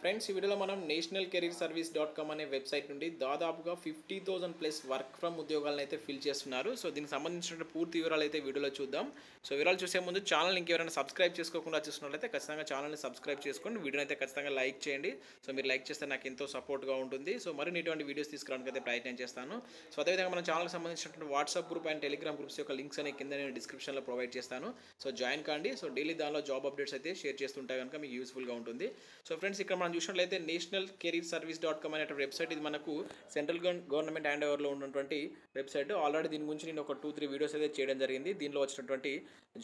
friends ఈ వీడియోలో మనం national career service dot com అనే వెబ్సైట్ నుండి దాదాపుగా fifty thousand plus work from ఉద్యోగాలను అయితే ఫిల్ చేస్తున్నారు. సో దీనికి సంబంధించిన పూర్తి వివరాలు అయితే వీడియోలో చూద్దాం. సో వివరాలు చూసే ముందు ఛానల్ ఇంకెవరైనా సబ్స్క్రైబ్ చేసుకోకుండా చూస్తున్నట్లయితే ఖచ్చితంగా ఛానల్ని సబ్స్క్రైబ్ చేసుకోండి వీడియోని అయితే ఖచ్చితంగా లైక్ చేయండి. సో మీరు లైక్ చేస్తే నాకు ఎంతో సపోర్ట్గా ఉంటుంది. సో మరిన్ని ఇటువంటి వీడియోస్ తీసుకురావడానికి అయితే ప్రయత్నం చేస్తాను. సో అదేవిధంగా మన ఛానల్కి సంబంధించినటువంటి WhatsApp group and Telegram groups యొక్క లింక్స్ అనే కింద నేను డిస్క్రిప్షన్లో ప్రొవైడ్ చేస్తాను. సో జాయిన్ కాండి. సో డైలీ దానిలో జాబ్ అప్డేట్స్ అయితే షేర్ చేస్తుంటే కనుక మీకు యూస్ఫుల్గా ఉంటుంది. సో ఫ్రెండ్స్ ఇక్కడ మనం చూసినట్లయితే national career service dot com అనే వెబ్సైట్ ఇది మనకు సెంట్రల్ గవర్నమెంట్ హ్యాండ్ ఓవర్లో ఉన్నటువంటి వెబ్సైట్. ఆల్రెడీ దీని గురించి నేను ఒక టూ త్రీ వీడియోస్ అయితే చేయడం జరిగింది. దీనిలో వచ్చినటువంటి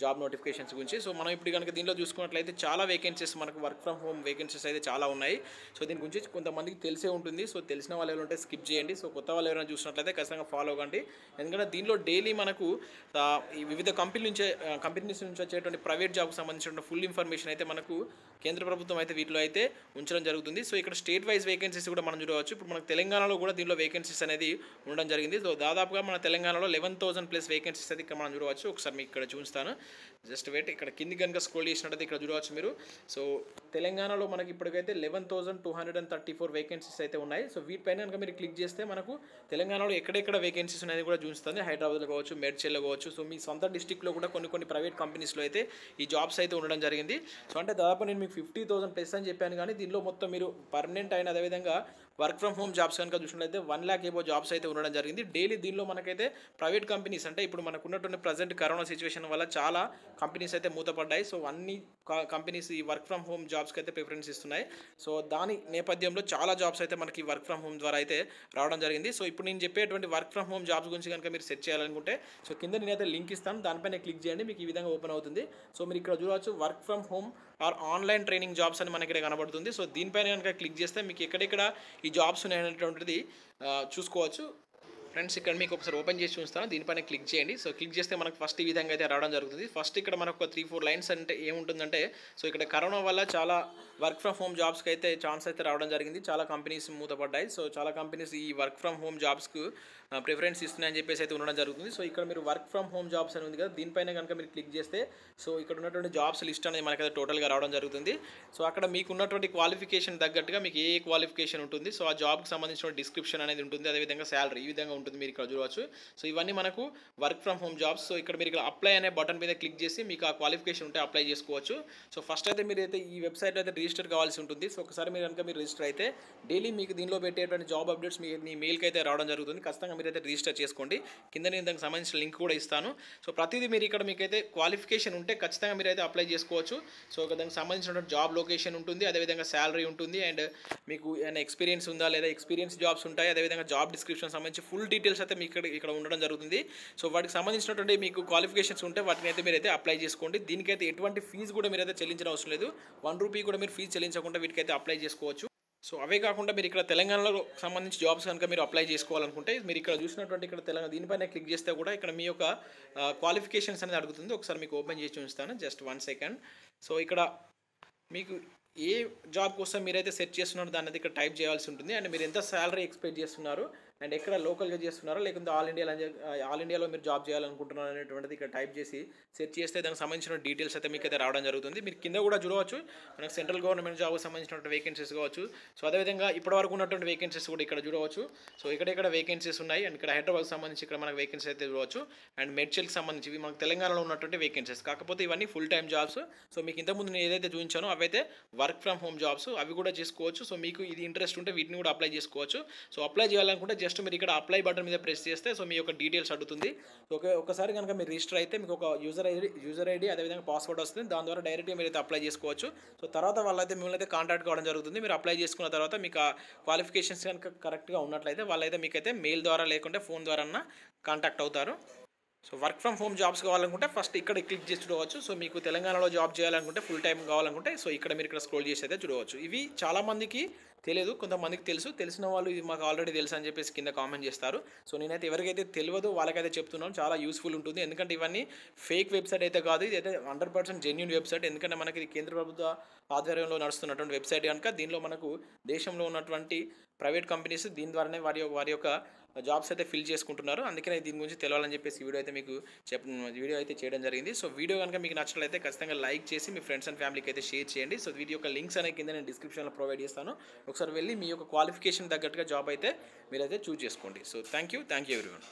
జాబ్ నోటిఫికేషన్స్ గురించి. సో మనం ఇప్పుడు కనుక దీనిలో చూసుకున్నట్లయితే చాలా వేకెన్సీస్ మనకు వర్క్ ఫ్రమ్ హోమ్ వేకెన్సీస్ అయితే చాలా ఉన్నాయి. సో దీని గురించి కొంతమందికి తెలిసే ఉంటుంది. సో తెలిసిన వాళ్ళు ఎవరు ఉంటే స్కిప్ చేయండి. సో కొత్త వాళ్ళు ఎవరైనా చూసినట్లయితే ఖచ్చితంగా ఫాలో అవ్వండి. ఎందుకంటే దీనిలో డైలీ మనకు ఈ వివిధ కంపెనీ నుంచి కంపెనీస్ నుంచి వచ్చేటువంటి ప్రైవేట్ జాబ్కి సంబంధించిన ఫుల్ ఇన్ఫర్మేషన్ అయితే మనకు కేంద్ర ప్రభుత్వం అయితే వీటిలో అయితే ఉంచడం జరుగుతుంది. సో ఇక్కడ స్టేట్ వైజ్ వేకెన్సీస్ కూడా మనం చూడవచ్చు. ఇప్పుడు మనకు తెలంగాణలో కూడా దీనిలో వేకెన్సీస్ అనేది ఉండడం జరిగింది. సో దాదాపుగా మన తెలంగాణలో లెవెన్ థౌసండ్ ప్లస్ వేకెన్సీస్ అయితే ఇక్కడ మనం చూడవచ్చు. ఒకసారి మీకు ఇక్కడ చూస్తాను జస్ట్ వెయిట్ ఇక్కడ కింది కనుక స్క్రోల్ చేసినట్టయితే ఇక్కడ చూడవచ్చు మీరు. సో తెలంగాణలో మనకి ఇప్పటికైతే eleven thousand two hundred and thirty four vacancies అయితే ఉన్నాయి. సో వీటిపైన కనుక మీరు క్లిక్ చేస్తే మనకు తెలంగాణలో ఎక్కడెక్కడ వేకెన్సీస్ అనేది కూడా చూపిస్తుంది. హైదరాబాద్లో కావచ్చు మేడ్చల్లో కావచ్చు. సో మీ సొంత డిస్టిక్లో కూడా కొన్ని కొన్ని ప్రైవేట్ కంపెనీస్లో అయితే ఈ జాబ్స్ అయితే ఉండడం జరిగింది. సో అంటే దాదాపు నేను మీకు ఫిఫ్టీ థౌసండ్ ప్లస్ అని చెప్పాను. కానీ దీనిలో మొత్తం మీరు పర్మనెంట్ అయిన అదేవిధంగా వర్క్ ఫ్రమ్ హోమ్ జాబ్స్ కనుక చూసినట్లయితే వన్ ల్యాక్ ఏబో జాబ్స్ అయితే ఉండడం జరిగింది. డైలీ దీనిలో మనకైతే ప్రైవేట్ కంపెనీస్ అంటే ఇప్పుడు మనకు ఉన్నటువంటి ప్రజెంట్ కరోనా సిచ్యువేషన్ వల్ల చాలా కంపెనీస్ అయితే మూతపడ్డాయి. సో అన్ని కంపెనీస్ ఈ వర్క్ ఫ్రమ్ హోమ్ జాబ్స్కి అయితే ప్రిఫరెన్స్ ఇస్తున్నాయి. సో దాని నేపథ్యంలో చాలా జాబ్స్ అయితే మనకి వర్క్ ఫ్రమ్ హోమ్ ద్వారా అయితే రావడం జరిగింది. సో ఇప్పుడు నేను చెప్పేటువంటి వర్క్ ఫ్రమ్ హోమ్ జాబ్స్ గురించి కనుక మీరు సెర్చ్ చేయాలనుకుంటే సో కింద నేనైతే లింక్ ఇస్తాను. దానిపైన క్లిక్ చేయండి. మీకు ఈ విధంగా ఓపెన్ అవుతుంది. సో మీరు ఇక్కడ చూడవచ్చు work from home or online training jobs అని మనకి ఇక్కడ కనబడుతుంది. సో దీనిపైన కనుక క్లిక్ చేస్తే మీకు ఎక్కడెక్కడ ఈ జాబ్స్ ఉన్నాయనేటువంటిది చూసుకోవచ్చు. ఫ్రెండ్స్ ఇక్కడ మీకు ఒకసారి ఓపెన్ చేసి చూస్తాను దీనిపైన క్లిక్ చేయండి. సో క్లిక్ చేస్తే మనకు ఫస్ట్ ఈ విధంగా అయితే రావడం జరుగుతుంది. ఫస్ట్ ఇక్కడ మనకు ఒక త్రీ ఫోర్ లైన్స్ అంటే ఏముంటుందంటే సో ఇక్కడ కరోనా వల్ల చాలా వర్క్ ఫ్రమ్ హోమ్ జాబ్స్కి అయితే ఛాన్స్ అయితే రావడం జరిగింది. చాలా కంపెనీస్ మూతపడ్డాయి. సో చాలా కంపెనీస్ ఈ వర్క్ ఫ్రమ్ హోమ్ జాబ్స్కు ప్రిఫరెన్స్ ఇస్తున్నాయని చెప్పేసి అయితే ఉండడం జరుగుతుంది. సో ఇక్కడ మీరు వర్క్ ఫ్రమ్ హోమ్ జాబ్స్ అని ఉంది కదా దీనిపైన కనుక మీరు క్లిక్ చేస్తే సో ఇక్కడ ఉన్నటువంటి జాబ్స్ లిస్ట్ అనేది మనకైతే టోటల్గా రావడం జరుగుతుంది. సో అక్కడ మీకు ఉన్నటువంటి క్వాలిఫికేషన్ తగ్గట్టుగా మీకు ఏ క్వాలిఫికేషన్ ఉంటుంది. సో ఆ జాబ్కి సంబంధించిన డిస్క్రిప్షన్ అనేది ఉంటుంది. అదేవిధంగా శాలరీ ఈ విధంగా ఉంటుంది మీరు ఇక్కడ చూడవచ్చు. సో ఇవన్నీ మనకు work from home jobs so ఇక్కడ మీరు ఇక్కడ అప్లై అనే బటన్ మీద క్లిక్ చేసి మీకు ఆ క్వాలిఫికేషన్ ఉంటే అప్లై చేసుకోవచ్చు. సో ఫస్ట్ అయితే మీరు అయితే ఈ వెబ్సైట్ అయితే రిజిస్టర్ కావాల్సి ఉంటుంది. సో ఒకసారి మీరు కనుక మీరు రిజిస్టర్ అయితే డైలీ మీకు దీనిలో పెట్టేటువంటి జాబ్ అప్డేట్స్ మీ మీ మెయిల్కి అయితే రావడం జరుగుతుంది. ఖచ్చితంగా మీరు అయితే రిజిస్టర్ చేసుకోండి. కింద నేను దానికి సంబంధించిన లింక్ కూడా ఇస్తాను. సో ప్రతిదీ మీరు ఇక్కడ మీకైతే క్వాలిఫికేషన్ ఉంటే ఖచ్చితంగా మీరు అయితే అప్లై చేసుకోవచ్చు. సో దానికి సంబంధించిన జాబ్ లొకేషన్ ఉంటుంది. అదేవిధంగా శాలరీ ఉంటుంది. అండ్ మీకు ఏమైనా ఎక్స్పీరియన్స్ ఉందా లేదా? ఎక్స్పీరియన్స్ జాబ్స్ ఉంటాయి. అదేవిధంగా జాబ్ డిస్క్రిప్షన్ సంబంధించి ఫుల్ డీటెయిల్స్ అయితే మీకు ఇక్కడ ఇక్కడ ఉండడం జరుగుతుంది. సో వాటికి సంబంధించినటువంటి మీకు క్వాలిఫికేషన్స్ ఉంటే వాటిని అయితే మీరైతే అప్లై చేసుకోండి. దీనికైతే ఎటువంటి ఫీజు కూడా మీరైతే చెల్లించిన అవసరం లేదు. వన్ రూపీ కూడా మీరు ఫీజు చెల్లించకుండా వీటికైతే అప్లై చేసుకోవచ్చు. సో అవే కాకుండా మీరు ఇక్కడ తెలంగాణలో సంబంధించి జాబ్స్ కనుక మీరు అప్లై చేసుకోవాలనుకుంటే మీరు ఇక్కడ చూసినటువంటి ఇక్కడ తెలంగాణ దీనిపైన క్లిక్ చేస్తే కూడా ఇక్కడ మీ యొక్క క్వాలిఫికేషన్స్ అనేది అడుగుతుంది. ఒకసారి మీకు ఓపెన్ చేసి చూపిస్తాను. జస్ట్ వన్ సెకండ్ సో ఇక్కడ మీకు ఏ జాబ్ కోసం మీరైతే సెర్చ్ చేస్తున్నారో దాన్ని అయితే ఇక్కడ టైప్ చేయాల్సి ఉంటుంది. అండ్ మీరు ఎంత శాలరీ ఎక్స్పెక్ట్ చేస్తున్నారు? అండ్ ఎక్కడ లోకల్గా చేస్తున్నారో? లేకుంటే ఆల్ ఇండియాలో ఆల్ ఇండియాలో మీరు జాబ్ చేయాలనుకుంటున్నారు అనేటువంటిది ఇక్కడ టైప్ చేసి సెర్చ్ చేస్తే దానికి సంబంధించిన డీటెయిల్స్ అయితే మీకు అయితే రావడం జరుగుతుంది. మీరు కింద కూడా చూడవచ్చు. మనకు సెంట్రల్ గవర్నమెంట్ జాబ్కి సంబంధించినటువంటి వేకెన్సీస్ కావచ్చు. సో అదేవిధంగా ఇప్పటివరకు ఉన్నటువంటి వేకెన్సీస్ కూడా ఇక్కడ చూడవచ్చు. సో ఇక్కడెక్కడ వేకెన్సీస్ ఉన్నాయి అండ్ ఇక్కడ హైదరాబాద్కి సంబంధించి ఇక్కడ మనకు వేకెన్సీ అయితే చూడవచ్చు. అండ్ మెడ్చల్కి సంబంధించి ఇవి మనకు తెలంగాణలో ఉన్నటువంటి వేకెన్సీస్. కాకపోతే ఇవన్నీ ఫుల్ టైం జాబ్స్. సో మీకు ఇంతకుముందు నేను ఏదైతే చూపించానో అవైతే వర్క్ ఫ్రమ్ హోమ్ జాబ్స్. అవి కూడా చేసుకోవచ్చు. సో మీకు ఇది ఇంట్రెస్ట్ ఉంటే వీటిని కూడా అప్లై చేసుకోవచ్చు. సో అప్లై చేయాలనుకుంటే జస్ట్ మీరు ఇక్కడ అప్లై బటన్ మీద ప్రెస్ చేస్తే సో మీ యొక్క డీటెయిల్స్ అడుగుతుంది. ఓకే ఒకసారి కనుక మీరు రిజిస్టర్ అయితే మీకు ఒక యూజర్ ఐడి యూజర్ ఐడి అదేవిధంగా పాస్వర్డ్ వస్తుంది. దాని ద్వారా డైరెక్ట్గా మీరు అయితే అప్లై చేసుకోవచ్చు. సో తర్వాత వాళ్ళైతే మిమ్మల్ని అయితే కాంటాక్ట్ కావడం జరుగుతుంది. మీరు అప్లై చేసుకున్న తర్వాత మీకు క్వాలిఫికేషన్స్ కనుక కరెక్ట్గా ఉన్నట్లయితే వాళ్ళైతే మీకైతే మెయిల్ ద్వారా లేకుంటే ఫోన్ ద్వారా కాంటాక్ట్ అవుతారు. So work from home jobs కావాలనుకుంటే ఫస్ట్ ఇక్కడ క్లిక్ చేసి చూడవచ్చు. సో మీకు తెలంగాణలో జాబ్ చేయాలనుకుంటే ఫుల్ టైం కావాలనుకుంటే సో ఇక్కడ మీరు ఇక్కడ స్క్రోల్ చేసి అయితే చూడవచ్చు. ఇవి చాలామందికి తెలియదు కొంతమందికి తెలుసు. తెలిసిన వాళ్ళు ఇది మాకు ఆల్రెడీ తెలుసు అని చెప్పేసి కింద కామెంట్ చేస్తారు. సో నేనైతే ఎవరికైతే తెలియదో వాళ్ళకైతే చెప్తున్నాను. చాలా యూస్ఫుల్ ఉంటుంది. ఎందుకంటే ఇవన్నీ ఫేక్ వెబ్సైట్ అయితే కాదు. ఇది అయితే హండ్రెడ్ పర్సెంట్ జెన్యున్ వెబ్సైట్ ఎందుకంటే మనకి ఇది కేంద్ర ప్రభుత్వ ఆధ్వర్యంలో నడుస్తున్నటువంటి వెబ్సైట్ కనుక దీనిలో మనకు దేశంలో ఉన్నటువంటి ప్రైవేట్ కంపెనీస్ దీని ద్వారానే వారి వారి యొక్క జాబ్స్ అయితే ఫిల్ చేసుకుంటున్నారు. అందుకనే దీని గురించి తెలవాలని చెప్పేసి వీడియో అయితే మీకు చెప్ వీడియో అయితే చేయడం జరిగింది. సో వీడియో కనుక మీకు నచ్చినట్లయితే ఖచ్చితంగా లైక్ చేసి మీ ఫ్రెండ్స్ అండ్ ఫ్యామిలీకి అయితే షేర్ చేయండి. సో వీటి యొక్క లింక్స్ అనేది కింద నేను డిస్క్రిప్షన్లో ప్రొవైడ్ చేస్తాను. ఒకసారి వెళ్ళి మీ యొక్క క్వాలిఫికేషన్ తగ్గట్టుగా జాబ్ అయితే మీరైతే చూస్ చేసుకోండి. So thank you. Thank you everyone.